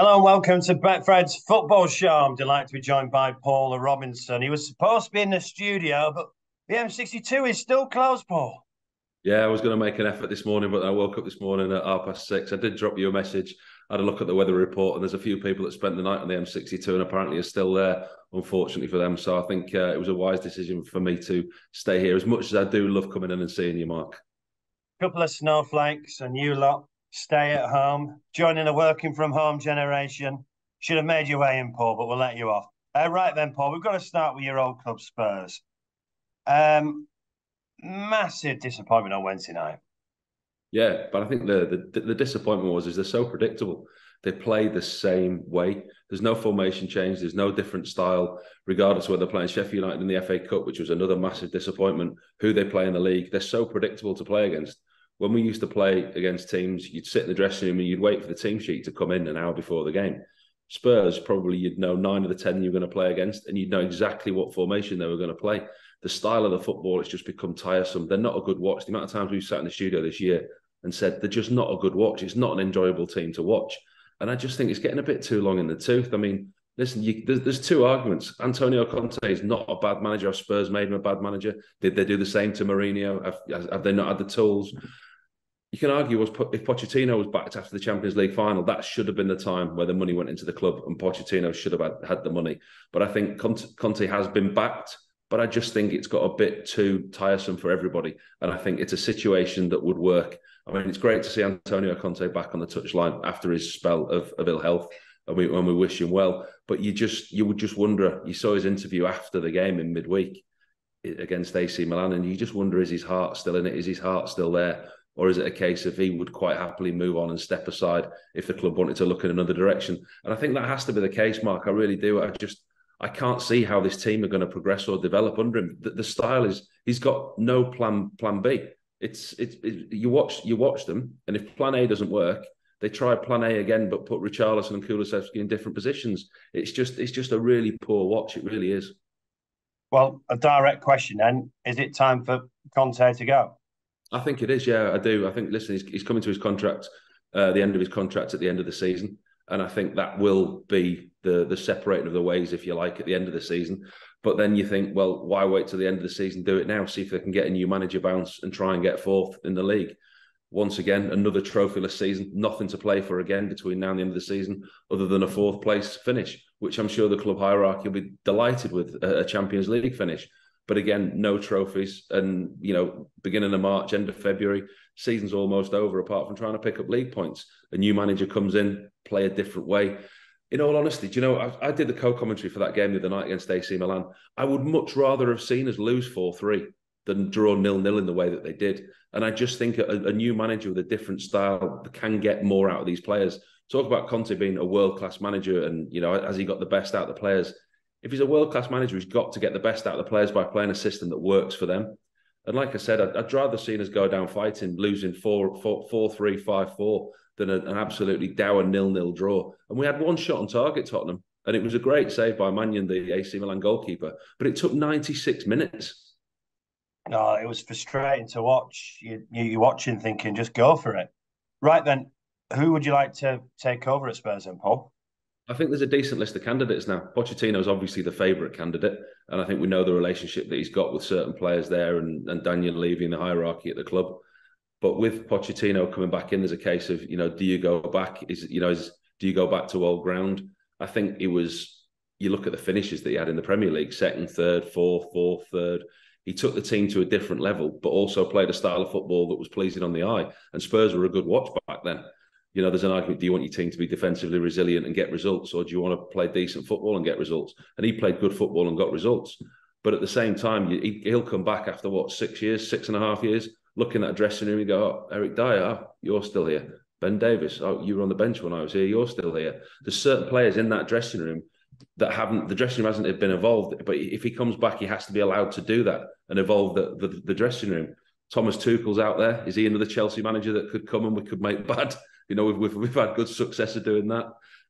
Hello and welcome to Betfred's football show. I'm delighted to be joined by Paul Robinson. He was supposed to be in the studio, but the M62 is still closed, Paul. Yeah, I was going to make an effort this morning, but I woke up this morning at half past six. I did drop you a message. I had a look at the weather report, and there's a few people that spent the night on the M62 and apparently are still there, unfortunately for them. So I think uh, it was a wise decision for me to stay here, as much as I do love coming in and seeing you, Mark. A couple of snowflakes, and you lot stay at home, joining the working from home generation. Should have made your way in, Paul, but we'll let you off. Uh, right then, Paul, we've got to start with your old club, Spurs. Um, massive disappointment on Wednesday night. Yeah, but I think the, the the disappointment was is they're so predictable. They play the same way. There's no formation change. There's no different style, regardless of whether they're playing Sheffield United in the FA Cup, which was another massive disappointment. Who they play in the league, they're so predictable to play against when we used to play against teams, you'd sit in the dressing room and you'd wait for the team sheet to come in an hour before the game. Spurs, probably you'd know nine of the 10 you're going to play against, and you'd know exactly what formation they were going to play. The style of the football, it's just become tiresome. They're not a good watch. The amount of times we've sat in the studio this year and said they're just not a good watch. It's not an enjoyable team to watch. And I just think it's getting a bit too long in the tooth. I mean, listen, you, there's, there's, two arguments. Antonio Conte is not a bad manager. Have Spurs made him a bad manager? Did they do the same to Mourinho? Have, have they not had the tools? You can argue was if Pochettino was backed after the Champions League final, that should have been the time where the money went into the club, and Pochettino should have had, the money. But I think Conte has been backed, but I just think it's got a bit too tiresome for everybody, and I think it's a situation that would work. I mean, it's great to see Antonio Conte back on the touchline after his spell of, of ill health, and we, and we wish him well. But you just you would just wonder. You saw his interview after the game in midweek against AC Milan, and you just wonder: is his heart still in it? Is his heart still there? Or is it a case of he would quite happily move on and step aside if the club wanted to look in another direction? And I think that has to be the case, Mark. I really do. I just I can't see how this team are going to progress or develop under him. The, the style is he's got no plan plan B. It's it's it, you watch you watch them, and if plan A doesn't work, they try plan A again, but put Richarlison and Kulusevski in different positions. It's just it's just a really poor watch. It really is. Well, a direct question then: Is it time for Conte to go? I think it is. Yeah, I do. I think. Listen, he's, he's coming to his contract, uh, the end of his contract at the end of the season, and I think that will be the the separating of the ways, if you like, at the end of the season. But then you think, well, why wait till the end of the season? Do it now. See if they can get a new manager bounce and try and get fourth in the league. Once again, another trophyless season. Nothing to play for again between now and the end of the season, other than a fourth place finish, which I'm sure the club hierarchy will be delighted with a Champions League finish. But again, no trophies. And, you know, beginning of March, end of February, season's almost over, apart from trying to pick up league points. A new manager comes in, play a different way. In all honesty, do you know, I, I did the co commentary for that game the other night against AC Milan. I would much rather have seen us lose 4 3 than draw nil nil in the way that they did. And I just think a, a, new manager with a different style can get more out of these players. Talk about Conte being a world class manager, and you know, has he got the best out of the players? If he's a world class manager, he's got to get the best out of the players by playing a system that works for them. And like I said, I'd, I'd rather see us go down fighting, losing four, four, four three, five, four, than a, an absolutely dour nil-nil draw. And we had one shot on target, Tottenham, and it was a great save by Maignan, the AC Milan goalkeeper. But it took 96 minutes. No, it was frustrating to watch. You, you, you're watching, thinking, just go for it. Right then, who would you like to take over at Spurs and Paul? I think there's a decent list of candidates now. Pochettino is obviously the favourite candidate, and I think we know the relationship that he's got with certain players there, and, and Daniel Levy in the hierarchy at the club. But with Pochettino coming back in, there's a case of you know, do you go back? Is you know, is, do you go back to old ground? I think it was. You look at the finishes that he had in the Premier League: second, third, fourth, fourth, third. He took the team to a different level, but also played a style of football that was pleasing on the eye. And Spurs were a good watch back then you know, there's an argument: do you want your team to be defensively resilient and get results, or do you want to play decent football and get results? And he played good football and got results. But at the same time, he'll come back after what six years, six and a half years, looking at a dressing room and go, oh, "Eric Dier, oh, you're still here." Ben Davies, oh, you were on the bench when I was here. You're still here. There's certain players in that dressing room that haven't the dressing room hasn't been evolved. But if he comes back, he has to be allowed to do that and evolve the, the, the dressing room. Thomas Tuchel's out there. Is he another Chelsea manager that could come and we could make bad? You know, we've we've, we've had good success of doing that.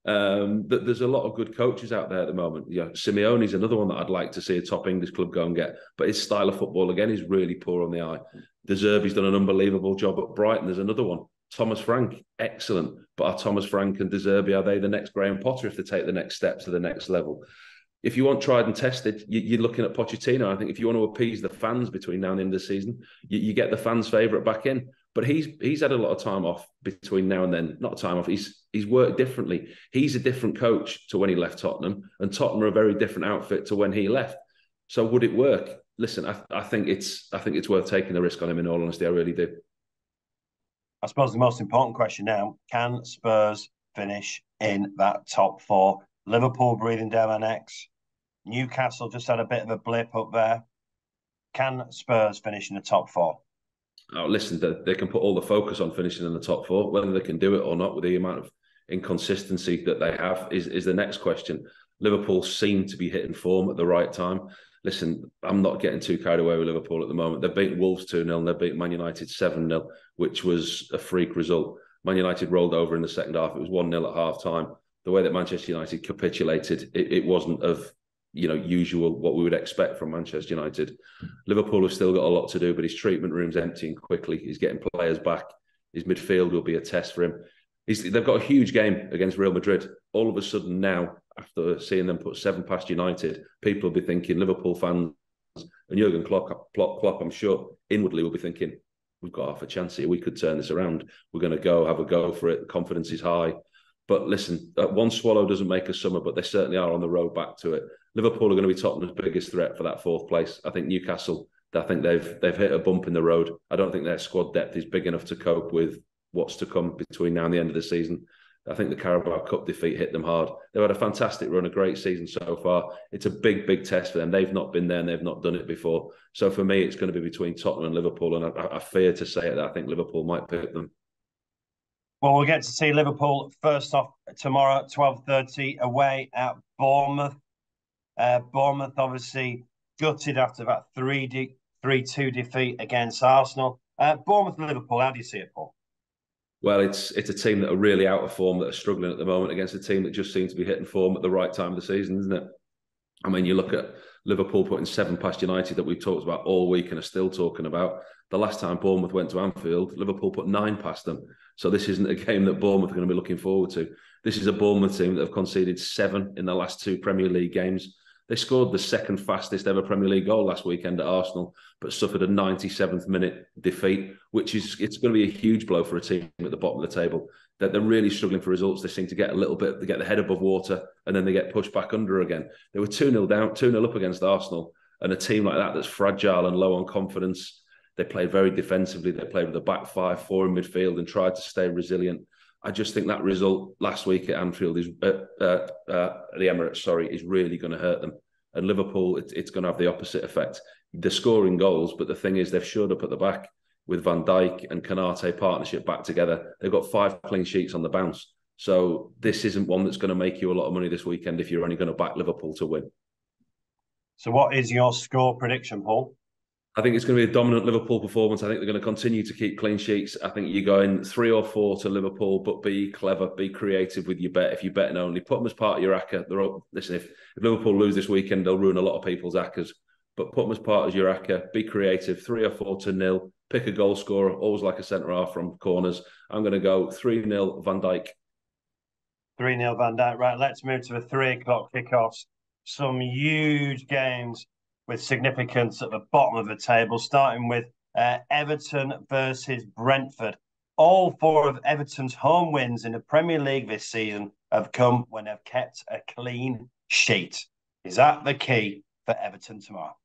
Um, that there's a lot of good coaches out there at the moment. Yeah, Simeone's another one that I'd like to see a top English club go and get, but his style of football again is really poor on the eye. De Zerbi's done an unbelievable job at Brighton. There's another one. Thomas Frank, excellent. But are Thomas Frank and De Zerbi, are they the next Graham Potter if they take the next step to the next level? If you want tried and tested, you, are looking at Pochettino. I think if you want to appease the fans between now and the end of the season, you get the fans' favourite back in. But he's he's had a lot of time off between now and then. Not time off. He's he's worked differently. He's a different coach to when he left Tottenham, and Tottenham are a very different outfit to when he left. So would it work? Listen, I, I think it's I think it's worth taking the risk on him. In all honesty, I really do. I suppose the most important question now: Can Spurs finish in that top four? Liverpool breathing down our necks. Newcastle just had a bit of a blip up there. Can Spurs finish in the top four? Oh, listen, they, they can put all the focus on finishing in the top four. Whether they can do it or not with the amount of inconsistency that they have is, is the next question. Liverpool seem to be hitting form at the right time. Listen, I'm not getting too carried away with Liverpool at the moment. They've beaten Wolves 2 0 and they've beaten Man United 7 0, which was a freak result. Man United rolled over in the second half. It was 1 0 at half time. The way that Manchester United capitulated, it, it wasn't of you know, usual what we would expect from Manchester United. Liverpool have still got a lot to do, but his treatment room's emptying quickly. He's getting players back. His midfield will be a test for him. He's, they've got a huge game against Real Madrid. All of a sudden now, after seeing them put seven past United, people will be thinking Liverpool fans and Jurgen Klopp, Klopp, I'm sure inwardly will be thinking, we've got half a chance here. We could turn this around. We're going to go have a go for it. Confidence is high. But listen, one swallow doesn't make a summer, but they certainly are on the road back to it. Liverpool are going to be Tottenham's biggest threat for that fourth place. I think Newcastle, I think they've they've hit a bump in the road. I don't think their squad depth is big enough to cope with what's to come between now and the end of the season. I think the Carabao Cup defeat hit them hard. They've had a fantastic run, a great season so far. It's a big, big test for them. They've not been there and they've not done it before. So for me, it's going to be between Tottenham and Liverpool. And I, I fear to say it that I think Liverpool might pick them. Well, we'll get to see Liverpool first off tomorrow at 12.30 away at Bournemouth. Uh, Bournemouth obviously gutted after that 3 de- 3-2 defeat against Arsenal. Uh, Bournemouth Liverpool, how do you see it, Paul? Well, it's it's a team that are really out of form, that are struggling at the moment against a team that just seems to be hitting form at the right time of the season, isn't it? I mean, you look at Liverpool putting seven past United that we've talked about all week and are still talking about. The last time Bournemouth went to Anfield, Liverpool put nine past them. So this isn't a game that Bournemouth are going to be looking forward to. This is a Bournemouth team that have conceded seven in the last two Premier League games. They scored the second fastest ever Premier League goal last weekend at Arsenal, but suffered a 97th minute defeat, which is it's going to be a huge blow for a team at the bottom of the table. That they're really struggling for results. They seem to get a little bit, they get the head above water, and then they get pushed back under again. They were 2 0 down, 2 0 up against Arsenal, and a team like that that's fragile and low on confidence. They played very defensively. They played with a back five, four in midfield, and tried to stay resilient. I just think that result last week at Anfield is uh, uh, uh, the Emirates, sorry, is really going to hurt them. And Liverpool, it, it's going to have the opposite effect. They're scoring goals, but the thing is, they've showed up at the back with Van Dijk and Konate partnership back together. They've got five clean sheets on the bounce. So this isn't one that's going to make you a lot of money this weekend if you're only going to back Liverpool to win. So, what is your score prediction, Paul? I think it's going to be a dominant Liverpool performance. I think they're going to continue to keep clean sheets. I think you're going three or four to Liverpool, but be clever, be creative with your bet. If you're betting only, put them as part of your ACCA. They're all, listen, if, if Liverpool lose this weekend, they'll ruin a lot of people's ACCAs. But put them as part of your ACCA. Be creative. Three or four to nil. Pick a goal scorer. Always like a centre half from corners. I'm going to go three nil Van Dijk. Three 0 Van Dijk. Right. Let's move to the three o'clock kickoffs. Some huge games with significance at the bottom of the table, starting with uh, Everton versus Brentford. All four of Everton's home wins in the Premier League this season have come when they've kept a clean sheet. Is that the key for Everton tomorrow?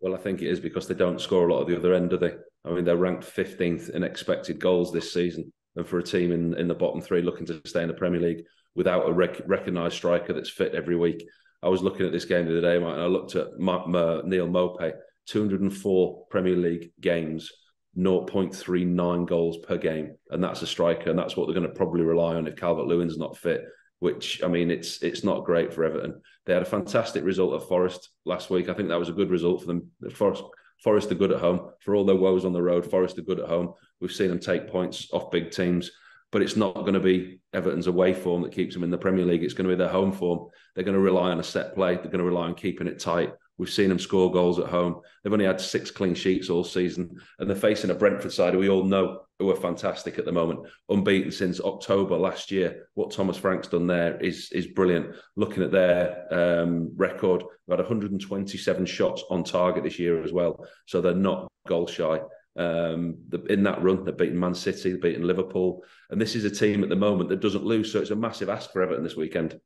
Well, I think it is because they don't score a lot at the other end, do they? I mean, they're ranked 15th in expected goals this season. And for a team in, in the bottom three looking to stay in the Premier League without a rec- recognised striker that's fit every week, I was looking at this game the other day, and I looked at Neal Maupay, 204 Premier League games, 0.39 goals per game, and that's a striker, and that's what they're going to probably rely on if Calvert Lewin's not fit. Which I mean, it's it's not great for Everton. They had a fantastic result at Forest last week. I think that was a good result for them. Forest Forest are good at home. For all their woes on the road, Forest are good at home. We've seen them take points off big teams but it's not going to be Everton's away form that keeps them in the Premier League. It's going to be their home form. They're going to rely on a set play. They're going to rely on keeping it tight. We've seen them score goals at home. They've only had six clean sheets all season, and they're facing a Brentford side who we all know who are fantastic at the moment, unbeaten since October last year. What Thomas Frank's done there is is brilliant. Looking at their um, record, had 127 shots on target this year as well, so they're not goal shy. Um, in that run, they've beaten Man City, they've beaten Liverpool, and this is a team at the moment that doesn't lose. So it's a massive ask for Everton this weekend.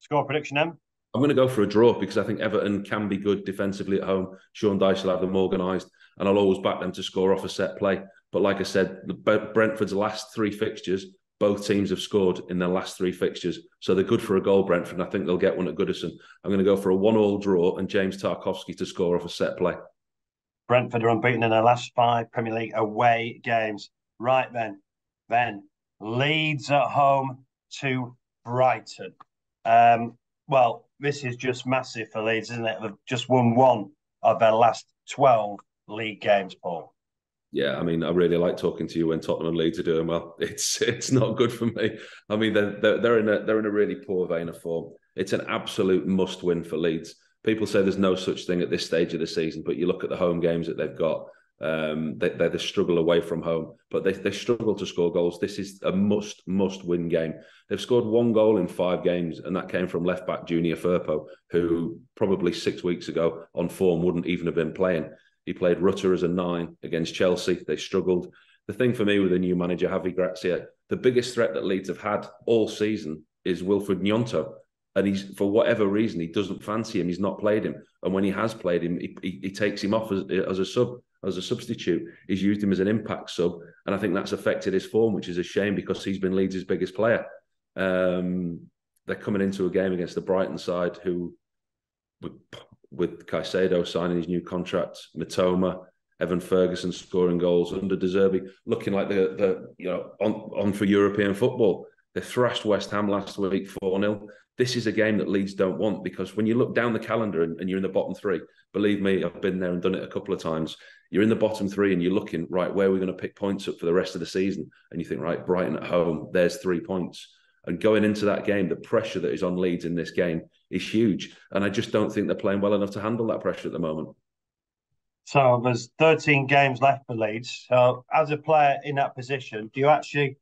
Score prediction, Em? I'm going to go for a draw because I think Everton can be good defensively at home. Sean Dyche will have them organised, and I'll always back them to score off a set play. But like I said, the Brentford's last three fixtures, both teams have scored in their last three fixtures, so they're good for a goal. Brentford, and I think they'll get one at Goodison. I'm going to go for a one-all draw and James Tarkowski to score off a set play. Brentford are unbeaten in their last five Premier League away games. Right then, then Leeds at home to Brighton. Um, well, this is just massive for Leeds, isn't it? They've just won one of their last 12 league games, Paul. Yeah, I mean, I really like talking to you when Tottenham and Leeds are doing well. It's it's not good for me. I mean, they're, they're, they're in a they're in a really poor vein of form. It's an absolute must win for Leeds. People say there's no such thing at this stage of the season, but you look at the home games that they've got. Um, they, they, they struggle away from home, but they, they struggle to score goals. This is a must must win game. They've scored one goal in five games, and that came from left back Junior Firpo, who probably six weeks ago on form wouldn't even have been playing. He played Rutter as a nine against Chelsea. They struggled. The thing for me with the new manager Javi Gracia, the biggest threat that Leeds have had all season is Wilfried Gnonto. And he's for whatever reason he doesn't fancy him. He's not played him, and when he has played him, he, he, he takes him off as, as a sub as a substitute. He's used him as an impact sub, and I think that's affected his form, which is a shame because he's been Leeds' biggest player. Um, they're coming into a game against the Brighton side, who, with, with Caicedo signing his new contract, Mitoma, Evan Ferguson scoring goals under De Zerbi, looking like the the you know on on for European football. They thrashed West Ham last week 4 0. This is a game that Leeds don't want because when you look down the calendar and, and, you're in the bottom three, believe me, I've been there and done it a couple of times you're in the bottom three and you're looking right where we're we going to pick points up for the rest of the season? And you think right brighton at home there's three points. And going into that game the pressure that is on leeds in this game is huge. And i just don't think they're playing well enough to handle that pressure at the moment. So there's 13 games left for leeds. So as a player in that position do you actually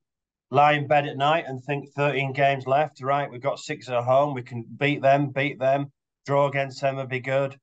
lie in bed at night and think 13 games left right we've got six at home we can beat them beat them draw against them would be good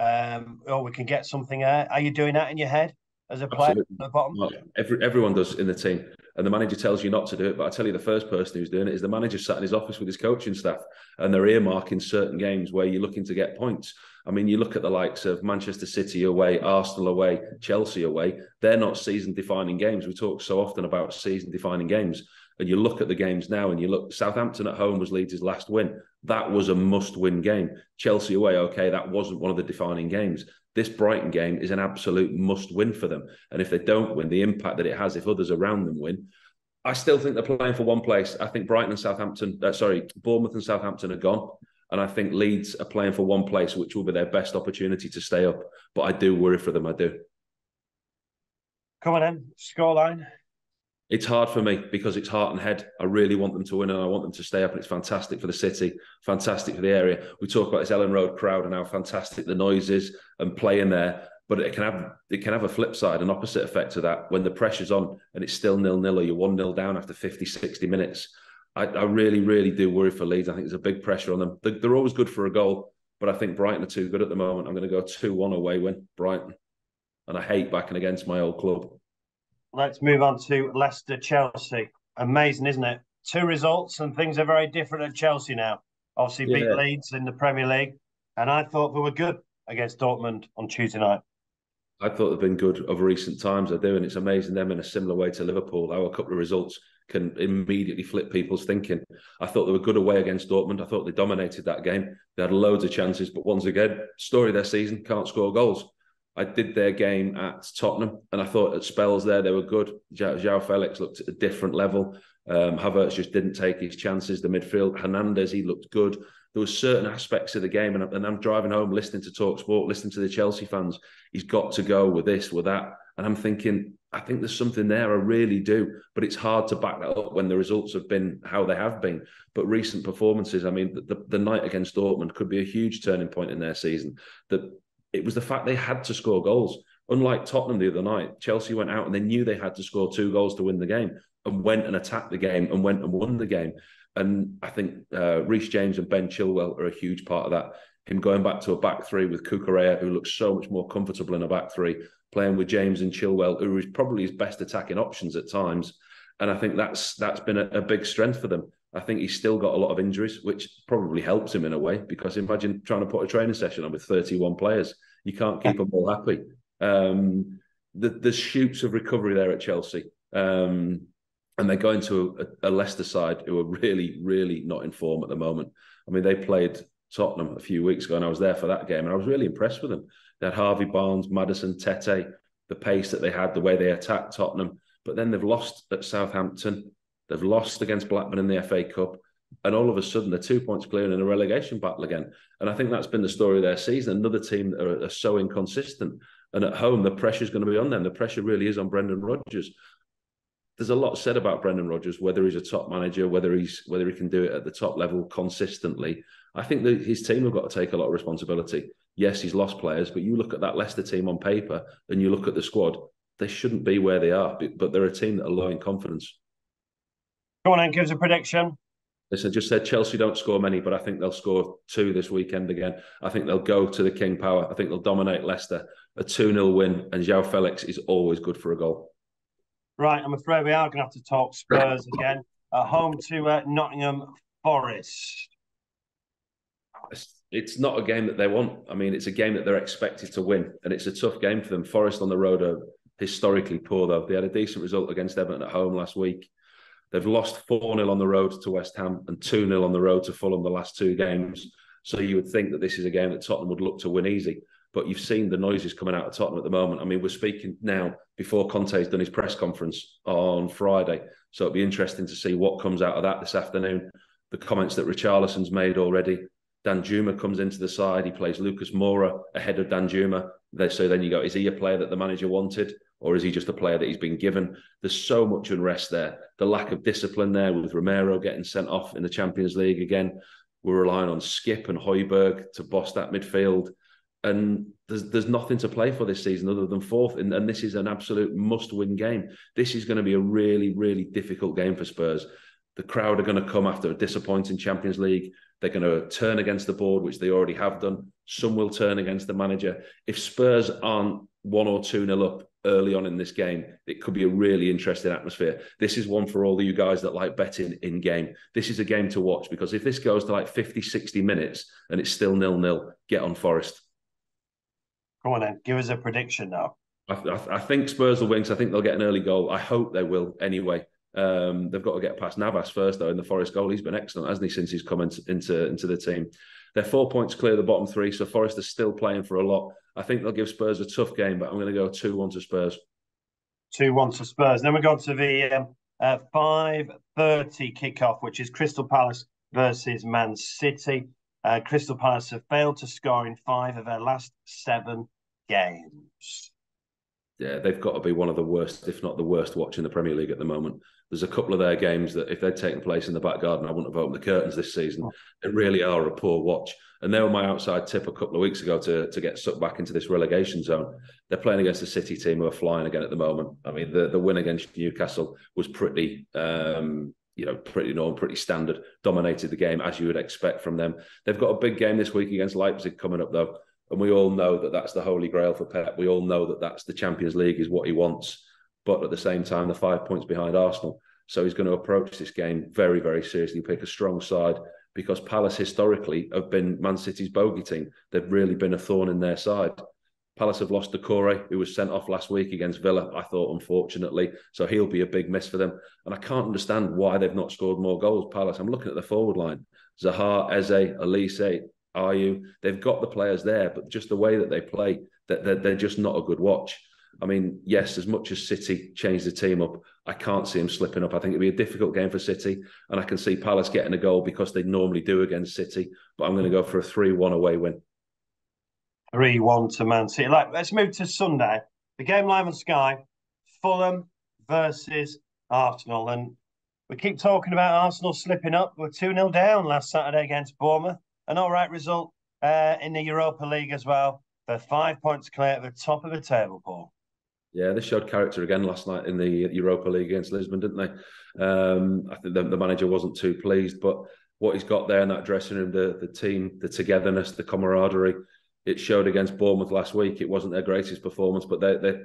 um, or we can get something out. Are you doing that in your head as a player Absolutely. at the bottom? Well, every, everyone does in the team. And the manager tells you not to do it. But I tell you, the first person who's doing it is the manager sat in his office with his coaching staff and they're earmarking certain games where you're looking to get points. I mean, you look at the likes of Manchester City away, Arsenal away, Chelsea away. They're not season defining games. We talk so often about season defining games and you look at the games now and you look Southampton at home was Leeds' last win. That was a must-win game. Chelsea away, okay, that wasn't one of the defining games. This Brighton game is an absolute must-win for them. And if they don't win, the impact that it has if others around them win, I still think they're playing for one place. I think Brighton and Southampton, uh, sorry, Bournemouth and Southampton are gone. And I think Leeds are playing for one place, which will be their best opportunity to stay up. But I do worry for them. I do. Come on in. Scoreline it's hard for me because it's heart and head. I really want them to win and I want them to stay up. And it's fantastic for the city, fantastic for the area. We talk about this Elland Road crowd and how fantastic the noise is and playing there. But it can have it can have a flip side, an opposite effect to that. When the pressure's on and it's still nil nil or you're one nil down after 50, 60 minutes. I, I, really, really do worry for Leeds. I think there's a big pressure on them. They're always good for a goal, but I think Brighton are too good at the moment. I'm going to go 2 1 away win, Brighton. And I hate backing against my old club. Let's move on to Leicester Chelsea. Amazing, isn't it? Two results and things are very different at Chelsea now. Obviously, yeah. beat Leeds in the Premier League, and I thought they were good against Dortmund on Tuesday night. I thought they've been good over recent times. I do, and it's amazing them in a similar way to Liverpool. How a couple of results can immediately flip people's thinking. I thought they were good away against Dortmund. I thought they dominated that game. They had loads of chances, but once again, story of their season can't score goals. I did their game at Tottenham, and I thought at spells there they were good. João Felix looked at a different level. Um, Havertz just didn't take his chances. The midfield, Hernandez, he looked good. There were certain aspects of the game, and, and I'm driving home, listening to Talk Sport, listening to the Chelsea fans. He's got to go with this, with that, and I'm thinking, I think there's something there. I really do, but it's hard to back that up when the results have been how they have been. But recent performances, I mean, the, the night against Dortmund could be a huge turning point in their season. That it was the fact they had to score goals. Unlike Tottenham the other night, Chelsea went out and they knew they had to score two goals to win the game and went and attacked the game and went and won the game. And I think uh, James and Ben Chilwell are a huge part of that. Him going back to a back three with Cucurella, who looks so much more comfortable in a back three, playing with James and Chilwell, who is probably his best attacking options at times. And I think that's that's been a, a big strength for them. I think he's still got a lot of injuries, which probably helps him in a way because imagine trying to put a training session on with 31 players. You can't keep them all happy. Um, the, the shoots of recovery there at Chelsea. Um, and they're going to a, a, Leicester side who are really, really not in form at the moment. I mean, they played Tottenham a few weeks ago, and I was there for that game, and I was really impressed with them. They had Harvey Barnes, Maddison, Tete, the pace that they had, the way they attacked Tottenham. But then they've lost at Southampton. They've lost against Blackburn in the FA Cup. And all of a sudden, they're two points clear in a relegation battle again. And I think that's been the story of their season. Another team that are, are so inconsistent. And at home, the pressure is going to be on them. The pressure really is on Brendan Rodgers. There's a lot said about Brendan Rodgers, whether he's a top manager, whether he's whether he can do it at the top level consistently. I think that his team have got to take a lot of responsibility. Yes, he's lost players, but you look at that Leicester team on paper and you look at the squad, they shouldn't be where they are, but they're a team that are low in confidence. Go on and give us a prediction. As I just said, Chelsea don't score many, but I think they'll score two this weekend again. I think they'll go to the King Power. I think they'll dominate Leicester. A 2 0 win, and João Felix is always good for a goal. Right, I'm afraid we are going to have to talk Spurs again. At home to uh, Nottingham Forest. It's not a game that they want. I mean, it's a game that they're expected to win, and it's a tough game for them. Forest on the road are historically poor, though. They had a decent result against Everton at home last week. They've lost 4 0 on the road to West Ham and 2 0 on the road to Fulham the last two games. So you would think that this is a game that Tottenham would look to win easy. But you've seen the noises coming out of Tottenham at the moment. I mean, we're speaking now before Conte's done his press conference on Friday. So it'll be interesting to see what comes out of that this afternoon. The comments that Richarlison's made already. Danjuma comes into the side. He plays Lucas Moura ahead of Danjuma. So then you go, is he a player that the manager wanted? Or is he just a player that he's been given? There's so much unrest there. The lack of discipline there with Romero getting sent off in the Champions League again. We're relying on Skipp and Højbjerg to boss that midfield. And there's there's nothing to play for this season other than fourth. And, and this is an absolute must-win game. This is going to be a really, really difficult game for Spurs. The crowd are going to come after a disappointing Champions League. They're going to turn against the board, which they already have done. Some will turn against the manager. If Spurs aren't one or two nil up early on in this game, it could be a really interesting atmosphere. This is one for all of you guys that like betting in game. This is a game to watch because if this goes to like 50, 60 minutes and it's still nil nil, get on Forest. Come on then, give us a prediction now. I, I, I think Spurs will win I think they'll get an early goal. I hope they will anyway. Um, they've got to get past Navas first, though, in the Forest goal. He's been excellent, hasn't he, since he's come into, into, into the team. They're four points clear of the bottom three, so Forest are still playing for a lot. I think they'll give Spurs a tough game, but I'm going to go 2 1 to Spurs. 2 1 to Spurs. Then we go to the um, uh, 5.30 kickoff, which is Crystal Palace versus Man City. Uh, Crystal Palace have failed to score in five of their last seven games. Yeah, they've got to be one of the worst, if not the worst, watching the Premier League at the moment. There's a couple of their games that, if they'd taken place in the back garden, I wouldn't have opened the curtains this season. Oh. They really are a poor watch. And they were my outside tip a couple of weeks ago to, to get sucked back into this relegation zone. They're playing against the City team who are flying again at the moment. I mean, the, the win against Newcastle was pretty, um, you know, pretty normal, pretty standard. Dominated the game as you would expect from them. They've got a big game this week against Leipzig coming up though, and we all know that that's the holy grail for Pep. We all know that that's the Champions League is what he wants, but at the same time, the five points behind Arsenal. So he's going to approach this game very, very seriously. Pick a strong side because Palace historically have been Man City's bogey team. They've really been a thorn in their side. Palace have lost Doucouré, who was sent off last week against Villa, I thought, unfortunately. So he'll be a big miss for them. And I can't understand why they've not scored more goals, Palace. I'm looking at the forward line. Zaha, Eze, Olise, Ayew. They've got the players there, but just the way that they play, that they're just not a good watch. I mean, yes, as much as City changed the team up, I can't see him slipping up. I think it'd be a difficult game for City, and I can see Palace getting a goal because they normally do against City. But I'm going to go for a three-one away win. Three-one to Man City. Like, let's move to Sunday. The game live on Sky: Fulham versus Arsenal, and we keep talking about Arsenal slipping up. We're two 0 down last Saturday against Bournemouth. An all right result uh, in the Europa League as well They're five points clear at the top of the table, Paul. Yeah, they showed character again last night in the Europa League against Lisbon, didn't they? Um, I think the, the, manager wasn't too pleased, but what he's got there in that dressing room, the, the team, the togetherness, the camaraderie, it showed against Bournemouth last week. It wasn't their greatest performance, but they they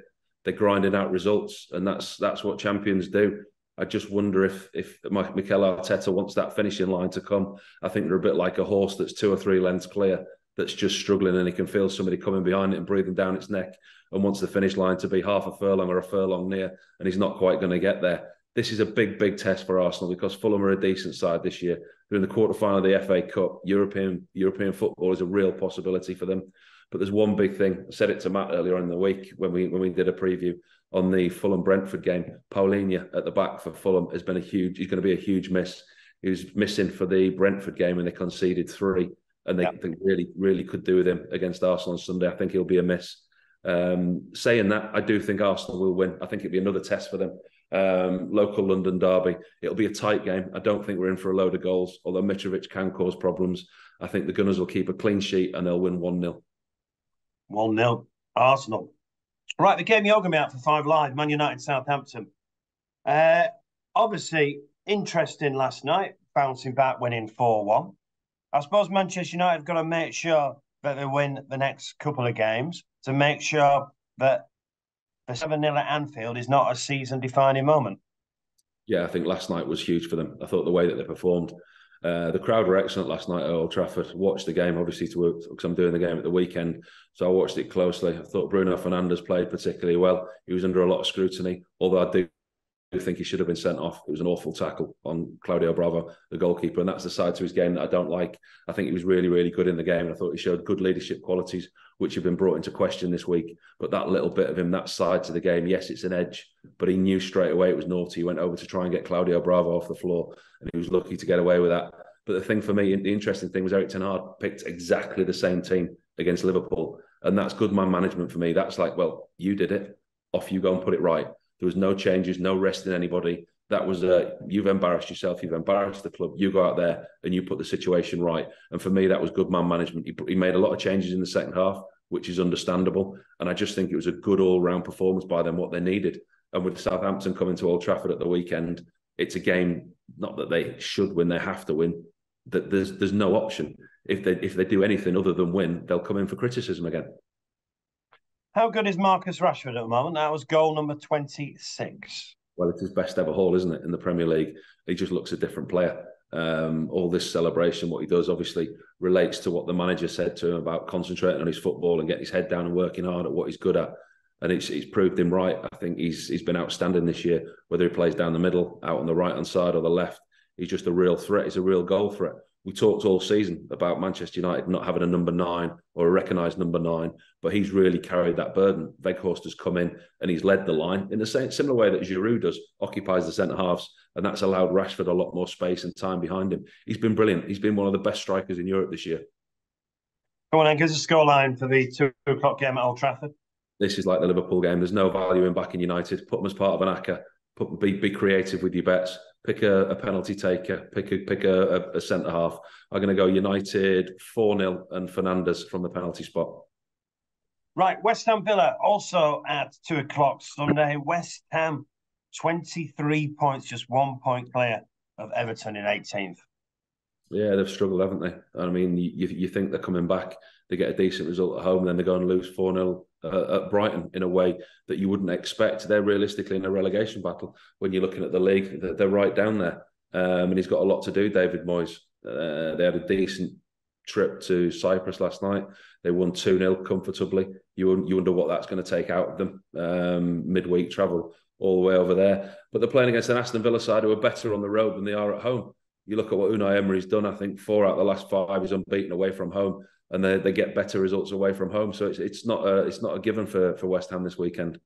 they're grinding out results, and that's that's what champions do. I just wonder if if Mikel Arteta wants that finishing line to come. I think they're a bit like a horse that's two or three lengths clear, that's just struggling, and he can feel somebody coming behind it and breathing down its neck, and wants the finish line to be half a furlong or a furlong near, and he's not quite going to get there. This is a big, big test for Arsenal because Fulham are a decent side this year. They're in the quarter final of the FA Cup. European European football is a real possibility for them. But there's one big thing. I said it to Matt earlier in the week when we when we did a preview on the Fulham Brentford game. Palhinha at the back for Fulham has been a huge. He's going to be a huge miss. He was missing for the Brentford game and they conceded three, and they, yeah. they really really could do with him against Arsenal on Sunday. I think he'll be a miss. Um, saying that, I do think Arsenal will win. I think it'll be another test for them. Um, local London derby. It'll be a tight game. I don't think we're in for a load of goals, although Mitrovic can cause problems. I think the Gunners will keep a clean sheet and they'll win 1 0. 1 0. Arsenal. Right, the game you're going to be out for five live, Man United Southampton. Uh, obviously, interesting last night, bouncing back, winning 4 1. I suppose Manchester United have got to make sure that they win the next couple of games to make sure that the 7 0 at Anfield is not a season defining moment. Yeah, I think last night was huge for them. I thought the way that they performed uh, the crowd were excellent last night at Old Trafford. Watched the game, obviously, to work because I'm doing the game at the weekend. So I watched it closely. I thought Bruno Fernandes played particularly well. He was under a lot of scrutiny, although I do think he should have been sent off. It was an awful tackle on Claudio Bravo, the goalkeeper, and that's the side to his game that I don't like. I think he was really, really good in the game, and I thought he showed good leadership qualities, which have been brought into question this week. But that little bit of him, that side to the game, yes, it's an edge, but he knew straight away it was naughty. He went over to try and get Claudio Bravo off the floor, and he was lucky to get away with that. But the thing for me, the interesting thing was Erik Ten Hag picked exactly the same team against Liverpool, and that's good man management for me. That's like, well, you did it, off you go and put it right. There was no changes, no resting anybody. That was uh, you've embarrassed yourself, you've embarrassed the club. You go out there and you put the situation right. And for me, that was good man management. He, he made a lot of changes in the second half, which is understandable. And I just think it was a good all round performance by them, what they needed. And with Southampton coming to Old Trafford at the weekend, it's a game not that they should win, they have to win. That there's there's no option. If they if they do anything other than win, they'll come in for criticism again. How good is Marcus Rashford at the moment? That was goal number 26. Well, it's his best ever haul, isn't it, in the Premier League? He just looks a different player. Um, all this celebration, what he does, obviously relates to what the manager said to him about concentrating on his football and getting his head down and working hard at what he's good at. And it's, it's proved him right. I think he's he's been outstanding this year, whether he plays down the middle, out on the right hand side or the left. He's just a real threat. He's a real goal threat we talked all season about Manchester United not having a number nine or a recognised number nine, but he's really carried that burden. Weghorst has come in and he's led the line in the same similar way that Giroud does, occupies the centre halves, and that's allowed Rashford a lot more space and time behind him. He's been brilliant. He's been one of the best strikers in Europe this year. Come on, then, give us a scoreline for the two o'clock game at Old Trafford. This is like the Liverpool game. There's no value in backing United. Put them as part of an ACCA. Put, be, be creative with your bets pick a, a penalty taker, pick a pick a, a, centre half. I'm going to go United 4 0 and Fernandes from the penalty spot. Right, West Ham Villa also at two o'clock Sunday. West Ham 23 points, just one point clear of Everton in 18th. Yeah, they've struggled, haven't they? I mean, you, you think they're coming back, they get a decent result at home, then they go and lose 4 0 uh, at Brighton in a way that you wouldn't expect. They're realistically in a relegation battle when you're looking at the league. They're right down there, um, and he's got a lot to do. David Moyes. Uh, they had a decent trip to Cyprus last night. They won two 0 comfortably. You you wonder what that's going to take out of them um, midweek travel all the way over there. But they're playing against an Aston Villa side who are better on the road than they are at home. You look at what Unai Emery's done. I think four out of the last five is unbeaten away from home and they, they get better results away from home. So it's it's not a it's not a given for for West Ham this weekend.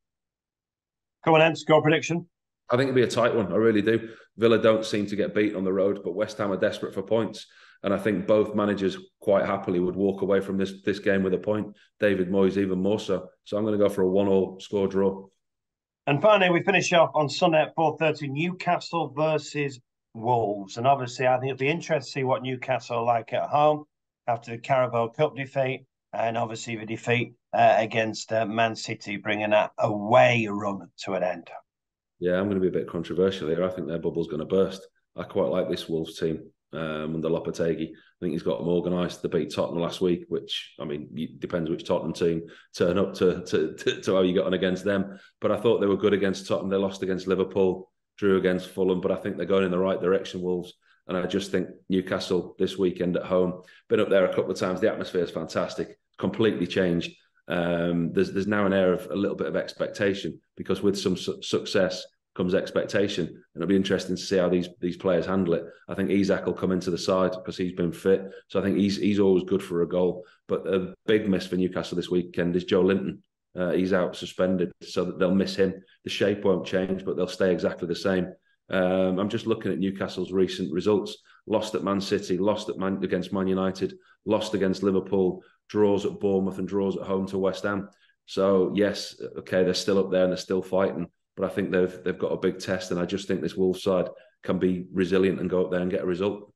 Come on, then, score prediction. I think it'll be a tight one. I really do. Villa don't seem to get beaten on the road, but West Ham are desperate for points. And I think both managers quite happily would walk away from this this game with a point. David Moyes even more so. So I'm going to go for a one-all score draw. And finally, we finish off on Sunday at 4:30. Newcastle versus Wolves, and obviously, I think it'll be interesting to see what Newcastle are like at home after the Carabao Cup defeat. and obviously the defeat uh, against uh, Man City, bringing that away run to an end. Yeah, I'm going to be a bit controversial here. I think their bubble's going to burst. I quite like this Wolves team um, under Lopetegui. I think he's got them organised. They beat Tottenham last week, which I mean depends which Tottenham team turn up to, to, to to how you got on against them. But I thought they were good against Tottenham. They lost against Liverpool, drew against Fulham, but I think they're going in the right direction. Wolves. And I just think Newcastle this weekend at home, been up there a couple of times. The atmosphere is fantastic, completely changed. Um, there's there's now an air of a little bit of expectation because with some su- success comes expectation, and it'll be interesting to see how these these players handle it. I think Isak will come into the side because he's been fit, so I think he's he's always good for a goal. But a big miss for Newcastle this weekend is Joelinton. Uh, he's out suspended, so that they'll miss him. The shape won't change, but they'll stay exactly the same. Um, I'm just looking at Newcastle's recent results: lost at Man City, lost at Man against Man United, lost against Liverpool, draws at Bournemouth, and draws at home to West Ham. So yes, okay, they're still up there and they're still fighting, but I think they've they've got a big test, and I just think this Wolves side can be resilient and go up there and get a result.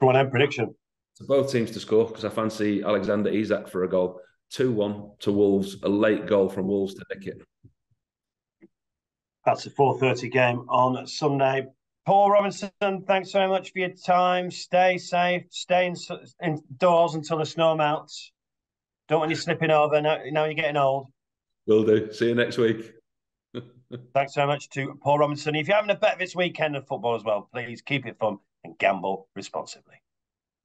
Go on, end prediction. So both teams to score because I fancy Alexander Isak for a goal. 2 1 to Wolves, a late goal from Wolves to nick it. That's a 4.30 game on Sunday. Paul Robinson, thanks very much for your time. Stay safe. Stay in, indoors until the snow melts. Don't want you slipping over. Now, now you're getting old. Will do. See you next week. thanks so much to Paul Robinson. If you're having a bet this weekend of football as well, please keep it fun and gamble responsibly.